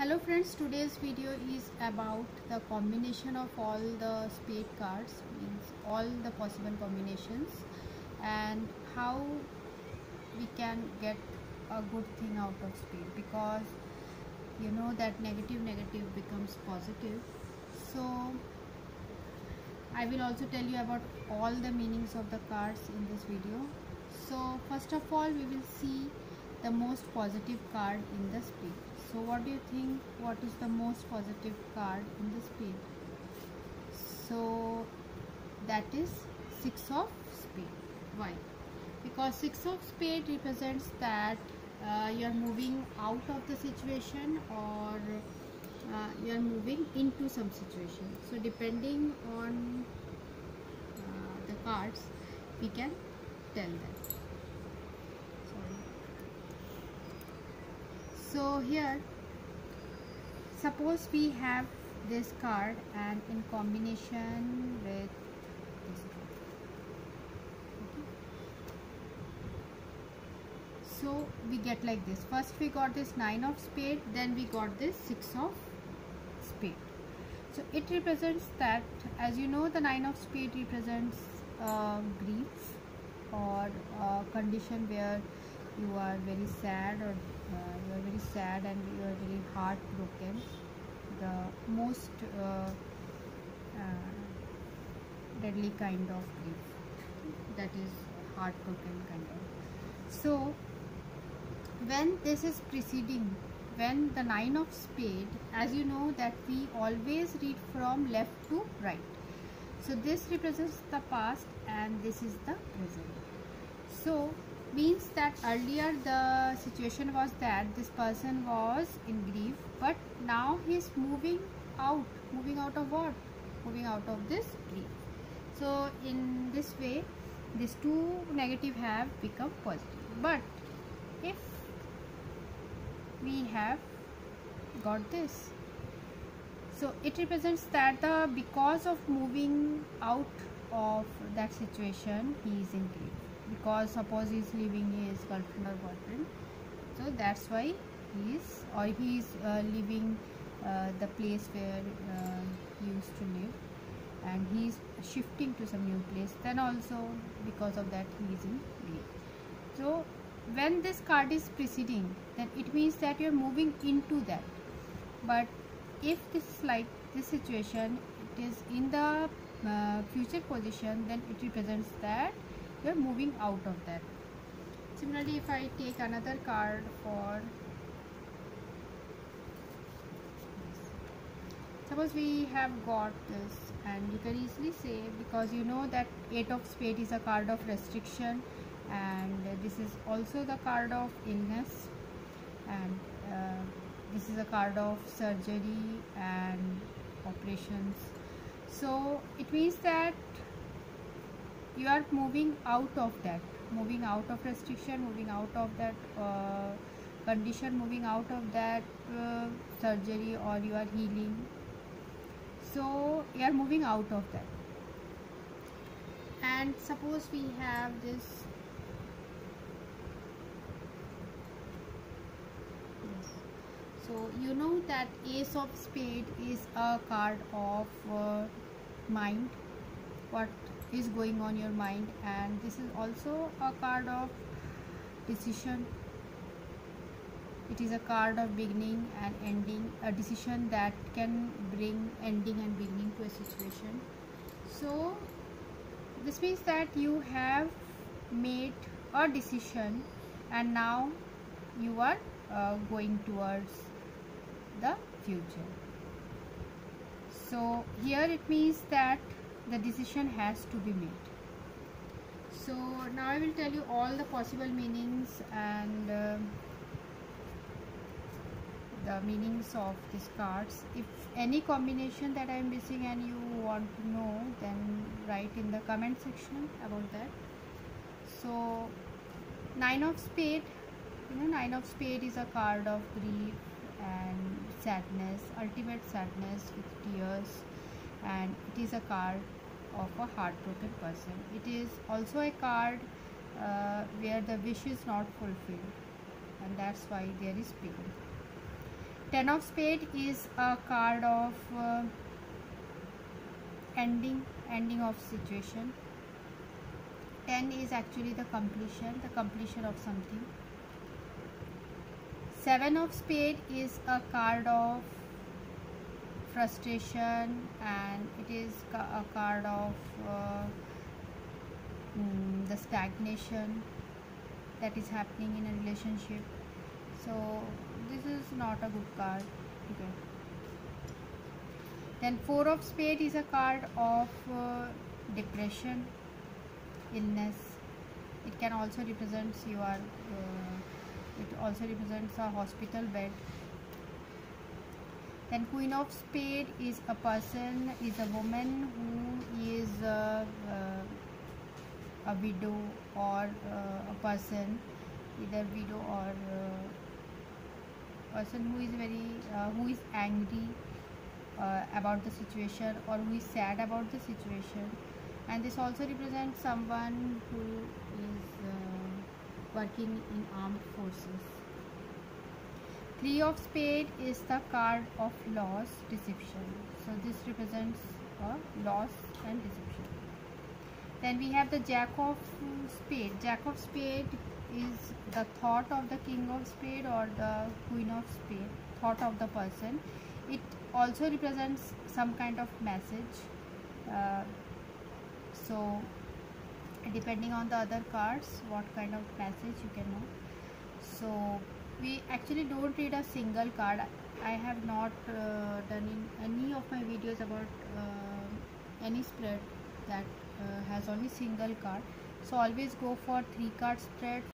hello friends today's video is about the combination of all the spade cards means all the possible combinations and how we can get a good thing out of spade because you know that negative negative becomes positive. So I will also tell you about all the meanings of the cards in this video. So first of all we will see the most positive card in the spade. So what do you think? What is the most positive card in the spade? So that is six of spade. Why? Because six of spade represents that uh, you are moving out of the situation or uh, you are moving into some situation. So depending on uh, the cards we can tell that so here suppose we have this card and in combination with this card. Okay. so we get like this. First we got this nine of spade then we got this six of spade. So it represents that as you know the nine of spade represents uh, grief or a condition where you are very sad or you are very sad and you are very heartbroken. The most uh, uh, deadly kind of grief. That is heartbroken kind of. So when this is preceding when the nine of spade as you know that we always read from left to right. So this represents the past and this is the present. So means that earlier the situation was that this person was in grief but now he is moving out moving out of what? Moving out of this grief. So in this way these two negative have become positive. But if we have got this so it represents that the because of moving out of that situation he is in grief because suppose he is leaving his girlfriend or boyfriend. So that's why he is or he is uh, leaving uh, the place where uh, he used to live. And he is shifting to some new place. Then also because of that he is in grief so when this card is preceding then it means that you are moving into that. But if this is like this situation it is in the uh, future position then it represents that we are moving out of that similarly if I take another card for suppose we have got this and you can easily say because you know that eight of spade is a card of restriction and this is also the card of illness and uh, this is a card of surgery and operations. So it means that you are moving out of that. Moving out of restriction moving out of that uh, condition moving out of that uh, surgery or you are healing. So you are moving out of that. And suppose we have this so you know that ace of spade is a card of uh, mind. What is going on your mind and this is also a card of decision. It is a card of beginning and ending a decision that can bring ending and beginning to a situation. So this means that you have made a decision and now you are uh, going towards the future. So here it means that the decision has to be made. So now I will tell you all the possible meanings and uh, the meanings of these cards. If any combination that I am missing and you want to know then write in the comment section about that. So nine of spade you know nine of spade is a card of grief and sadness ultimate sadness with tears. And it is a card of a heartbroken person. It is also a card uh, where the wish is not fulfilled and that's why there is pain. ten of spade is a card of uh, ending ending of situation 10 is actually the completion the completion of something 7 of spade is a card of frustration and it is a card of uh, mm, the stagnation that is happening in a relationship. So this is not a good card okay. Then four of spade is a card of uh, depression illness. It can also represent your uh, it also represents a hospital bed then queen of spade is a person is a woman who is uh, uh, a widow or uh, a person either widow or uh, person who is very uh, who is angry uh, about the situation or who is sad about the situation. And this also represents someone who is uh, working in armed forces three of spade is the card of loss deception. So this represents a loss and deception. Then we have the jack of spade. Jack of spade is the thought of the king of spade or the queen of spade thought of the person. It also represents some kind of message. Uh, so depending on the other cards what kind of message you can know. So we actually don't read a single card. I have not uh, done in any of my videos about uh, any spread that uh, has only single card. So always go for three card spread